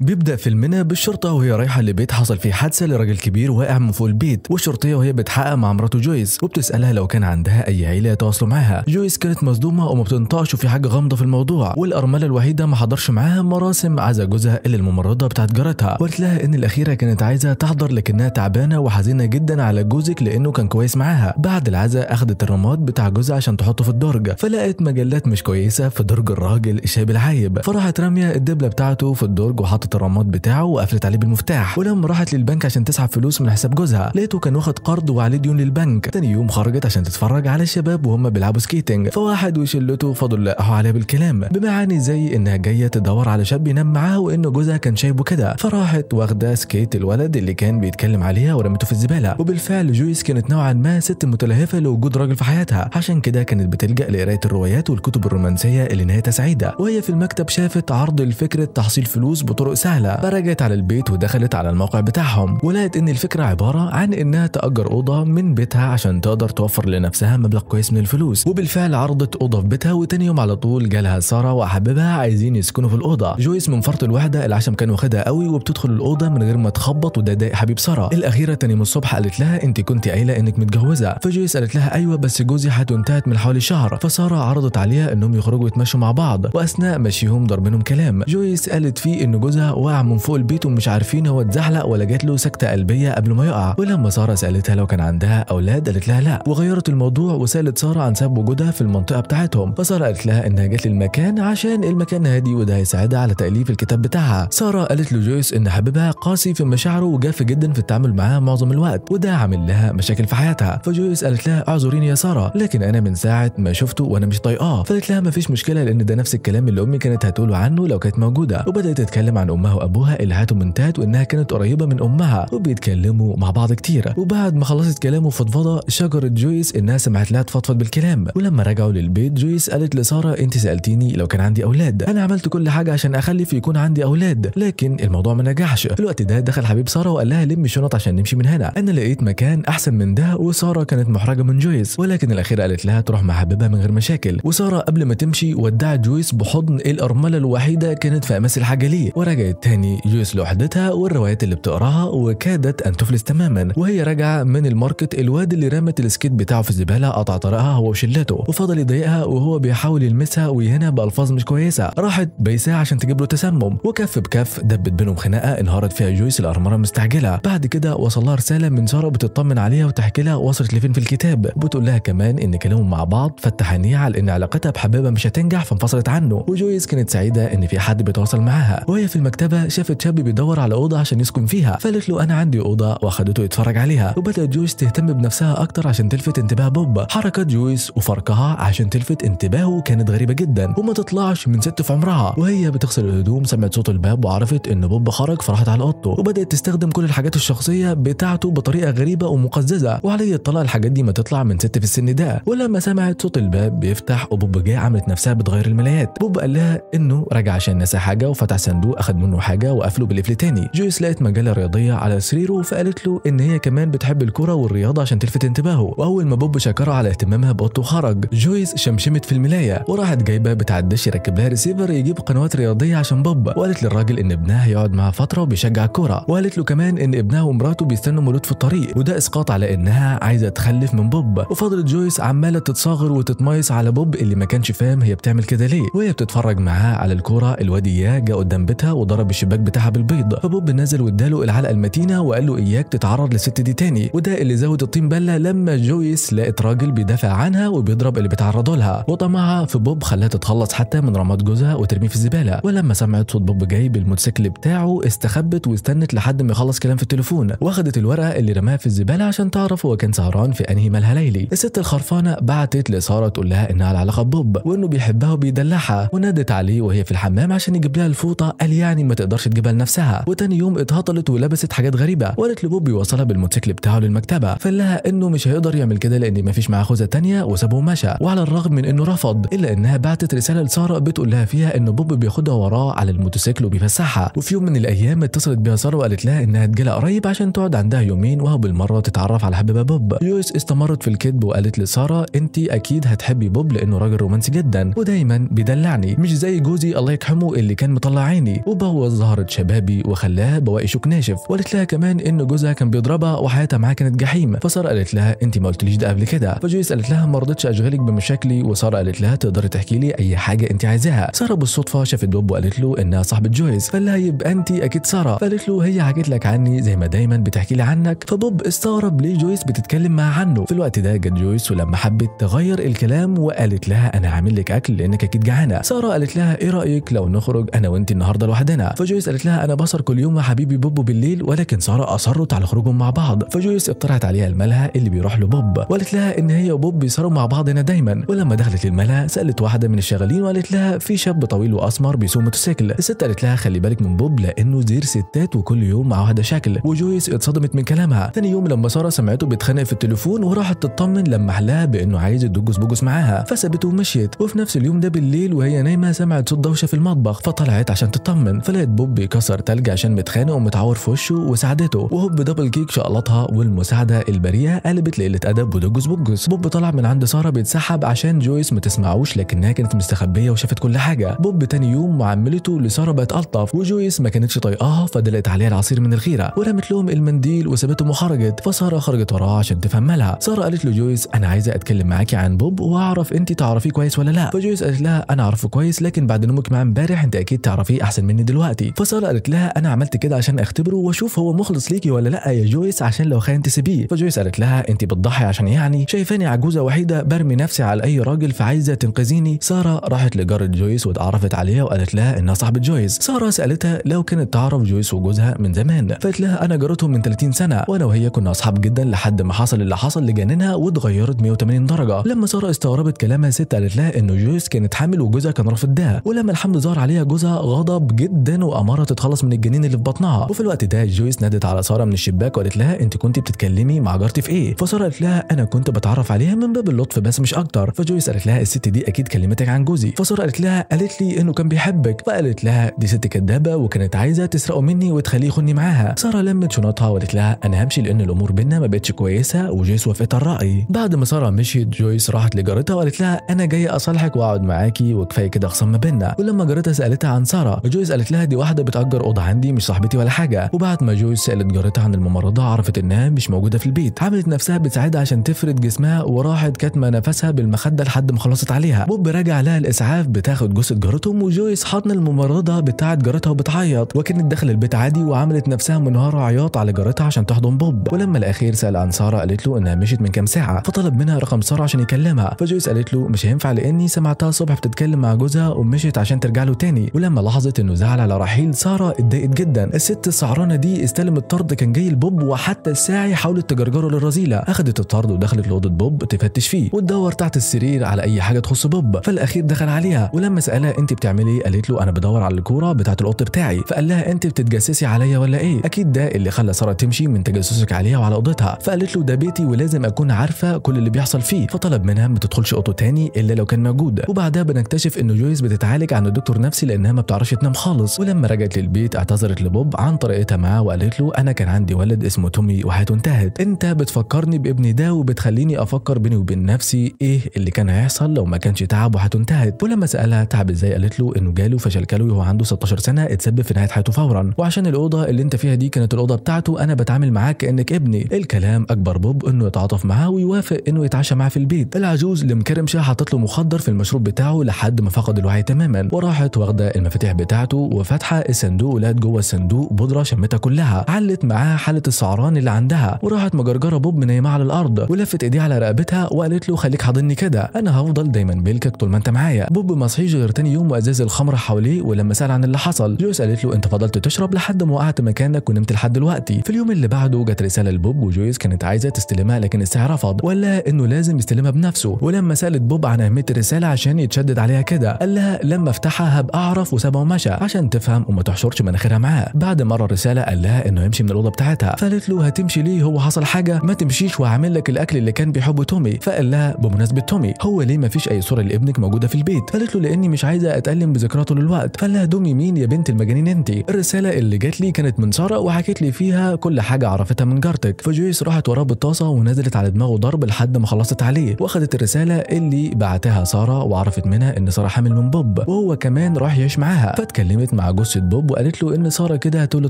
بيبدأ فيلمنا بالشرطة وهي رايحة لبيت حصل فيه حادثة لراجل كبير واقع من فوق البيت والشرطية وهي بتحقق مع مراته جويس وبتسألها لو كان عندها أي عيلة يتواصلوا معاها. جويس كانت مصدومة وما بتنطقش وفي حاجة غامضة في الموضوع والأرملة الوحيدة ما حضرش معاها مراسم عزا جوزها إلا الممرضة بتاعت جارتها. وقالت لها إن الأخيرة كانت عايزة تحضر لكنها تعبانة وحزينة جدا على جوزك لأنه كان كويس معاها. بعد العزا أخدت الرماد بتاع جوزها عشان تحطه في الدرج فلقت مجلات مش كويسة في درج الراجل الشاب العايب. فراحت رامية الدبلة بتاعته في الدرج وحطت الرماد بتاعه وقفلت عليه بالمفتاح ولما راحت للبنك عشان تسحب فلوس من حساب جوزها لقيته كان واخد قرض وعليه ديون للبنك. تاني يوم خرجت عشان تتفرج على الشباب وهم بيلعبوا skating. فواحد وشلته فضلوا لقحوا عليها بالكلام بمعاني زي إنها جاية تدور على شاب ينام معاها وان جوزها كان شايبه كده. فراحت واخدة skate الولد اللي كان بيتكلم عليها ورمته في الزبالة. وبالفعل جويس كانت نوعا ما ست متلهفة لوجود راجل في حياتها. عشان كده كانت بتلجأ لقراية الروايات والكتب الرومانسية اللي نهايتها سعيدة. وهي في المكتب شافت عرض لفكرة تحصيل فلوس بطرق سهلة. فرجعت على البيت ودخلت على الموقع بتاعهم. ولقت إن الفكرة عبارة عن إنها تأجر أوضة من بيتها عشان تقدر توفر لنفسها مبلغ كويس من الفلوس. وبالفعل عرضت أوضة في بيتها وتاني يوم على طول جالها سارة وحبيبها عايزين يسكنوا في الأوضة. جويس من فرط الوحدة العشم كان واخدها قوي وبتدخل الأوضة من غير ما تخبط وده ضايق حبيب سارة. الأخيرة تاني يوم الصبح قالت لها أنت كنت قايلة إنك متجوزة. فجويس قالت لها أيوه بس جوزي حياته من حوالي شهر. فسارة عرضت عليها إنهم يخرجوا يتمشوا مع بعض وأثناء مشيهم ضربينهم كلام. جويس قالت فيه إن جوزها وقع من فوق البيت ومش عارفين هو اتزحلق ولا جات له سكتة قلبية قبل ما يقع. ولما سارة سألتها لو كان عندها أولاد قالت لها لا. وغيرت الموضوع وسألت سارة عن سبب وجودها في المنطقة بتاعتهم. فسارة قالت لها إنها جات للمكان عشان المكان هادي وده هيساعدها على تأليف الكتاب بتاعها. سارة قالت لجويس إن حبيبها قاسي في مشاعره وجاف جدا في التعامل معاها معظم الوقت وده عامل لها مشاكل في حياتها. فجويس قالت لها اعذريني يا سارة لكن أنا من ساعة ما شفته وأنا مش طايقاه. فقالت لها مفيش مشكلة لأن ده نفس الكلام اللي أمي كانت هتقوله عنه لو كانت موجودة. وبدأت تتكلم عن أمها وأبوها اللي حياتهم انتهت وإنها كانت قريبة من أمها وبيتكلموا مع بعض كتير. وبعد ما خلصت كلامه فضفضة شجرت جويس إنها سمعت لها تفضفض بالكلام. ولما رجعوا للبيت جويس قالت لسارة أنت سألتيني لو كان عندي أولاد. أنا عملت كل حاجة عشان أخلف يكون عندي أولاد لكن الموضوع ما نجحش. في الوقت ده دخل حبيب سارة وقال لها لمي الشنط عشان نمشي من هنا. أنا لقيت مكان أحسن من ده وسارة كانت محرجة من جويس. ولكن الأخيرة قالت لها تروح مع حبيبها من غير مشاكل. وسارة قبل ما تمشي ودعت جويس بحضن الأرملة الوحيدة كانت في امس الحاجة ليه. تاني جويس لوحدتها والروايات اللي بتقراها وكادت أن تفلس تماما. وهي راجعة من ال market الواد اللي رمت ال skate بتاعه في الزبالة قطع طريقها هو وشلته. وفضل يضايقها وهو بيحاول يلمسها ويهنها بألفاظ مش كويسة. راحت بايساه عشان تجيب له تسمم. وكف بكف دبت بينهم خناقة انهارت فيها جويس الارمله مستعجلة. بعد كده وصل لها رسالة من سارة بتطمن عليها وتحكي لها وصلت لفين في الكتاب. بتقول لها كمان إن كلامهم مع بعض فتح عينيها على إن علاقتها بحبيبها مش هتنجح فانفصلت عنه. وجويس كانت سعيدة إن في حد بيتواصل معاها. وهي في المكتبة شافت شاب بيدور على أوضة عشان يسكن فيها فقالت له أنا عندي أوضة وأخدته يتفرج عليها. وبدأت جويس تهتم بنفسها أكتر عشان تلفت انتباه بوب. حركة جويس وفركها عشان تلفت انتباهه كانت غريبة جدا وما تطلعش من ست في عمرها. وهي بتغسل الهدوم سمعت صوت الباب وعرفت إن بوب خرج فراحت على أوضته. وبدأت تستخدم كل الحاجات الشخصية بتاعته بطريقة غريبة ومقززة. وعلي الطلاق الحاجات دي ما تطلع من ست في السن ده. ولما سمعت صوت الباب بيفتح وبوب جه عملت نفسها بتغير الملايات. بوب قال لها إنه رجع عشان نسى حاجة وفتح صندوق أخد منه حاجة وقفله بالقفل تاني. جويس لقت مجلة رياضية على سريره فقالت له إن هي كمان بتحب الكره والرياضة عشان تلفت انتباهه. وأول ما بوب شكرها على اهتمامها باوضته خرج. جويس شمشمت في الملاية وراحت جايبة بتاع الدش يركب لها ريسيفر يجيب قنوات رياضية عشان بوب. وقالت للراجل إن ابنها هيقعد معاها فترة وبيشجع الكورة. وقالت له كمان إن ابنها ومراته بيستنوا مولود في الطريق. وده إسقاط على إنها عايزة تخلف من بوب. وفضلت جويس عمالة تتصاغر وتتمايص على بوب اللي ما كانش فاهم هي بتعمل كده ليه. وهي بتتفرج معاه على الكورة. الواد اياه جه قدام بيتها وضرب الشباك بتاعها بالبيض. فبوب نزل واداله العلقه المتينة وقال له إياك تتعرض للست دي تاني. وده اللي زود الطين بلة لما جويس لقت راجل بيدافع عنها وبيضرب اللي بيتعرضوا لها وطمعها في بوب خلاها تتخلص حتى من رماد جوزها وترميه في الزبالة. ولما سمعت صوت بوب جاي بالموتوسيكل بتاعه استخبت واستنت لحد ما يخلص كلام في التليفون. واخدت الورقة اللي رماها في الزبالة عشان تعرف هو كان سهران في أنهي ملهى ليلي. الست الخرفانة بعتت لسارة تقول لها إنها على علاقة ببوب وإنه بيحبها وبيدلعها. ونادت عليه وهي في الحمام عشان يجيب لها الفوطة قال يعني ما تقدرش تجيبها لنفسها وتاني يوم اتهطلت ولبست حاجات غريبة. وقالت لبوب يوصلها بالموتوسيكل بتاعه للمكتبة. فقال لها إنه مش هيقدر يعمل كده لأن مفيش معاه خوذة تانية وسابه ومشى. وعلى الرغم من إنه رفض إلا إنها بعتت رسالة لسارة بتقول لها فيها ان بوب بياخدها وراه على الموتوسيكل وبيفسحها. وفي يوم من الأيام اتصلت بيها سارة وقالت لها إنها تجيلها قريب عشان تقعد عندها يومين وهو بالمرة تتعرف على حبيبها بوب. يويس استمرت في الكذب وقالت لسارة انت أكيد هتحبي بوب لأنه راجل رومانسي جدا. ودايما بيدلعني. مش زي جوزي الله يرحمه اللي كان مطلع عيني. وبرضه بوظ شبابي وخلاها بواقي شوك ناشف وقالت لها كمان إن جوزها كان بيضربها وحياتها معاه كانت جحيم. فساره قالت لها أنت ما قلتليش ده قبل كده. فجويس قالت لها ما رضيتش أشغلك بمشاكلي؟ وساره قالت لها تقدري تحكي لي أي حاجة أنت عايزاها. سارة بالصدفة شافت بوب وقالت له إنها صاحبة جويس فقال لها يبقى أنت أكيد سارة. فقالت له هي حكت لك عني زي ما دايما بتحكي لي عنك. فبوب استغرب ليه جويس بتتكلم معاها عنه. في الوقت ده جت جويس ولما حبت تغير الكلام وقالت لها أنا هعمل لك أكل لأنك أكيد جعانة. سارة قالت لها إيه رأيك لو نخرج أنا وأنت النهارده لوحدنا؟ فجويس قالت لها أنا بسهر كل يوم مع حبيبي بوب بالليل ولكن سارة اصرت على خروجهم مع بعض. فجويس اقترحت عليها الملهى اللي بيروح له بوب. وقالت لها إن هي وبوب بيسهروا مع بعض هنا دايما. ولما دخلت الملهى سألت واحدة من الشغالين وقالت لها في شاب طويل وأسمر بيسوق موتوسيكل. الست قالت لها خلي بالك من بوب لأنه زير ستات وكل يوم معاه واحدة شكل. وجويس اتصدمت من كلامها. ثاني يوم لما سارة سمعته بيتخانق في التليفون وراحت تطمن لمح لها بأنه عايز يدوجس بوجس معاها. فسابته ومشيت. وفي نفس اليوم ده بالليل وهي نايمة سمعت صوت دوشة في المطبخ فطلعت عشان تطمن. فلقت بوب بيكسر تلج عشان متخانق ومتعور في وشه وساعدته. وهوب double kick شقلطها والمساعدة البريئة قلبت لقله أدب ودوجس بوجس بوب طلع من عند سارة بيتسحب عشان جويس ما تسمعوش لكنها كانت مستخبية وشافت كل حاجة. بوب تاني يوم معاملته لسارة بقت ألطف وجويس ما كانتش طايقاها فدلقت عليها العصير من الغيرة. ورمت لهم المنديل وسابتهم وخرجت فسارة خرجت وراها عشان تفهم مالها. سارة قالت لجويس أنا عايزة أتكلم معاكي عن بوب وأعرف انت تعرفيه كويس ولا لأ. فجويس قالت لها أنا أعرفه كويس لكن بعد نومك معاه امبارح أنت أكيد تعرفيه أحسن مني دلوقتي. فساره قالت لها أنا عملت كده عشان أختبره وأشوف هو مخلص ليكي ولا لأ يا جويس عشان لو خاين تسيبيه. فجويس قالت لها أنت بتضحي عشان يعني شايفاني عجوزة وحيدة برمي نفسي على أي راجل فعايزة تنقذيني. سارة راحت لجارة جويس واتعرفت عليها وقالت لها إنها صاحبة جويس. سارة سألتها لو كانت تعرف جويس وجوزها من زمان. فقالت لها أنا جارتهم من 30 سنة وأنا وهي كنا أصحاب جدا لحد ما حصل اللي حصل جننها واتغيرت 180 درجة. لما سارة استغربت كلامها ست قالت لها إنه جويس كانت حامل وجوزها كان رافض ده ولما الحمل ظهر عليها جوزها غضب جدا وامرها تتخلص من الجنين اللي في بطنها. وفي الوقت ده جويس نادت على سارة من الشباك وقالت لها أنت كنت بتتكلمي مع جارتي في إيه؟ فسارة قالت لها أنا كنت بتعرف عليها من باب اللطف بس مش أكتر. فجويس قالت لها الست دي أكيد كلمتك عن جوزي. فسارة قالت لها قالت لي إنه كان بيحبك. فقالت لها دي ست كدابة وكانت عايزة تسرقه مني وتخليه يخوني معاها. سارة لمت شنطها وقالت لها أنا همشي لأن الأمور بينا ما بقتش كويسة. وجويس وافقتها الرأي. بعد ما سارة مشيت جويس راحت لجارتها وقالت لها أنا جاية أصالحك وأقعد معاكي وكفاية كده خصام ما بينا ولما جارتها سألتها عن سارة جويس قالت لها دي واحدة بتأجر أوضة عندي مش صاحبتي ولا حاجة. وبعد ما جويس سألت جارتها عن الممرضة عرفت إنها مش موجودة في البيت. عملت نفسها بتساعدها عشان تفرد جسمها وراحت كاتمة نفسها بالمخدة لحد ما خلصت عليها. بوب راجع لها الإسعاف بتاخد جثه جارتهم وجويس حاضنه الممرضة بتاعت جارتها وبتعيط. وكانت داخله البيت عادي وعملت نفسها منهارة عياط على جارتها عشان تحضن بوب. ولما الأخير سأل عن ساره قالت له إنها مشيت من كام ساعة. فطلب منها رقم سارة عشان يكلمها. فجويس قالت له مش هينفع لأني سمعتها الصبح بتتكلم مع جوزها ومشيت عشان ترجع له تاني. ولما لاحظت إنه زعل على رحيل سارة اتضايقت جدا. الست السعرانه دي استلمت طرد كان جاي لبوب وحتى الساعي حاولت تجرجره للرذيله اخذت الطرد ودخلت لأوضة بوب تفتش فيه وتدور تحت السرير على أي حاجة تخص بوب. فالاخير دخل عليها ولما سألها أنت بتعملي إيه؟ قالت له أنا بدور على الكورة بتاعة القط بتاعي. فقال لها أنت بتتجسسي عليا ولا إيه؟ أكيد ده اللي خلى سارة تمشي من تجسسك عليها وعلى أوضتها. فقالت له ده بيتي ولازم أكون عارفة كل اللي بيحصل فيه. فطلب منها ما تدخلش اوضه تاني إلا لو كان موجود. وبعدها بنكتشف إنه جويس بتتعالج عند دكتور نفسي لأنها ما بتعرفش تنام خالص. ولما رجعت للبيت اعتذرت لبوب عن طريقتها معاه وقالت له أنا كان عندي ولد اسمه تومي وحياته انتهت. أنت بتفكرني بابني ده وبتخليني أفكر بيني وبين نفسي إيه اللي كان هيحصل لو ما كانش تعب وحياته انتهت. ولما سألها تعب إزاي؟ قالت له إنه جاله فشل كلوي وهو عنده 16 سنة اتسبب في نهاية حياته فورا. وعشان الأوضة اللي أنت فيها دي كانت الأوضة بتاعته أنا بتعامل معاك كأنك ابني. الكلام أجبر بوب إنه يتعاطف معاه ويوافق إنه يتعشى معاه في البيت. العجوز اللي حطت له مخدر في المشروب بتاعه لحد ما فقد الوعي تماما. وراحت واخدة المفاتيح بتاعته وفاتحه الصندوق ولقت جوه الصندوق بودرة شمتها كلها. علت معاها حالة السعران اللي عندها. وراحت مجرجرة بوب منيمه على الأرض ولفت إيديها على رقبتها وقالت له خليك حاضني كده. أنا هفضل دايما بيلكك طول ما أنت معايا. بوب ما صحيش غير تاني يوم وأزاز الخمر حواليه ولما سأل عن اللي حصل. جويس قالت له أنت فضلت تشرب لحد ما وقعت مكانك ونمت لحد دلوقتي. في اليوم اللي بعده جت رسالة لبوب وجويس كانت عايزة تستلمها لكن الساعي رفض. وقال إنه لازم يستلمها بنفسه. ولما سألت بوب عن أهمية الرسالة عشان يتشدد عليها كده قال لها لما افتحها هبقى أعرف وسابها ومشى. عشان تفهم وما تحشرش مناخيرها معاه. بعد ما قرا الرسالة قال لها إنه هيمشي من الأوضة بتاعتها. فقالت له هتمشي ليه؟ هو حصل حاجة؟ ما تمشيش وهعمل لك الأكل اللي كان بيحبه تومي. فقال لها بمناسبة تومي هو ليه ما فيش أي صورة لابنك موجودة في البيت؟ قالت له لأني مش عايزة أتألم بذكراه طول الوقت. فقال لها تومي مين يا بنت المجانين أنت؟ الرسالة اللي جات لي كانت من سارة وحكت لي فيها كل حاجة عرفتها من جارتك. فجويس راحت وراه بالطاسة ونزلت على دماغه ضرب لحد ما خلصت عليه. واخدت الرسالة اللي بعتها سارة وعرفت منها إن سارة حامل من بوب وهو كمان راح يعيش معاها. فاتكلمت مع جثة بوب وقالت له إن سارة كده هتولد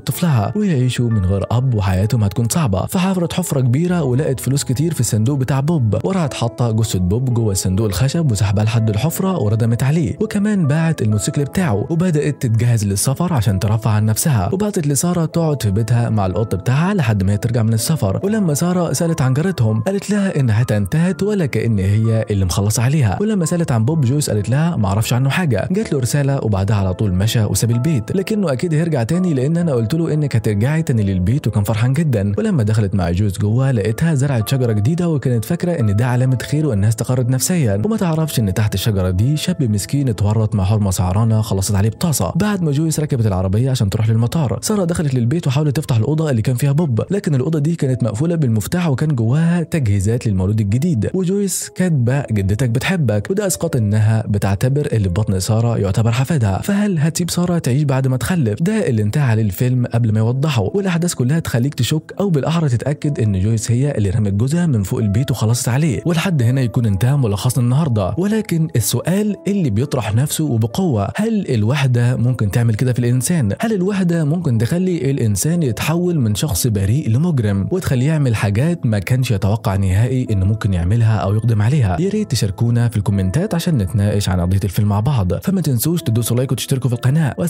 طفلها ويعيشوا من غير أب وحياتهم هتكون صعبة. فحفرت حفرة كبيرة ولقت فلوس كتير في الصندوق بتاع بوب. وراحت حاطة جثة بوب جوه الصندوق الخشب وسحبها لحد الحفرة وردمت عليه. وكمان باعت الموتوسيكل بتاعه وبدأت تتجهز للسفر عشان ترفع عن نفسها. وبعتت لسارة تقعد في بيتها مع القط بتاعها لحد ما هي ترجع من السفر. ولما سارة سألت عن جارتهم قالت لها ان حياتها انتهت ولا كأن هي اللي مخلصة عليها. ولما سألت عن بوب جويس قالت لها ما أعرفش عنه حاجة. جات له رسالة وبعدها على طول مشى وساب البيت لكنه أكيد هيرجع تاني لأن أنا قلت له إنك هترجعي تاني للبيت وكان فرحان جدا. ولما دخلت مع جويس جوه لقيتها زرعت شجرة جديدة وكانت فاكرة إن ده علامة خير وإنها استقرت نفسيا. وما تعرفش إن تحت الشجرة دي شاب مسكين اتورط مع حرمة سعرانة خلصت عليه بطاسة. بعد ما جويس ركبت العربية عشان تروح للمطار سارة دخلت للبيت وحاولت تفتح الأوضة اللي كان فيها بوب لكن الأوضة دي كانت مقفولة بالمفتاح وكان جواها تجهيزات للمولود الجديد. وجويس كاتبه جدتك بتحبك وده اسقاط إنها بتعتبر اللي في بطن سارة يعتبر حفادها. فهل هتسيب سارة تعيش بعد ما تخلف. ده اللي انتهى عليه الفيلم قبل ما يوضحه. والأحداث كلها تخليك تشك أو بالأحرى تتأكد إن جويس هي اللي رمت جوزها من فوق البيت وخلصت عليه. ولحد هنا يكون انتهى ملخصنا النهارده. ولكن السؤال اللي بيطرح نفسه وبقوة هل الوحدة ممكن تعمل كده في الإنسان؟ هل الوحدة ممكن تخلي الإنسان يتحول من شخص بريء لمجرم وتخليه يعمل حاجات ما كانش يتوقع نهائي انه ممكن يعملها أو يقدم عليها؟ يا ريت تشاركونا في الكومنتات عشان نتناقش عن قضية الفيلم مع بعض. فما تنسوش تدوسوا like وتشتركوا في القناة.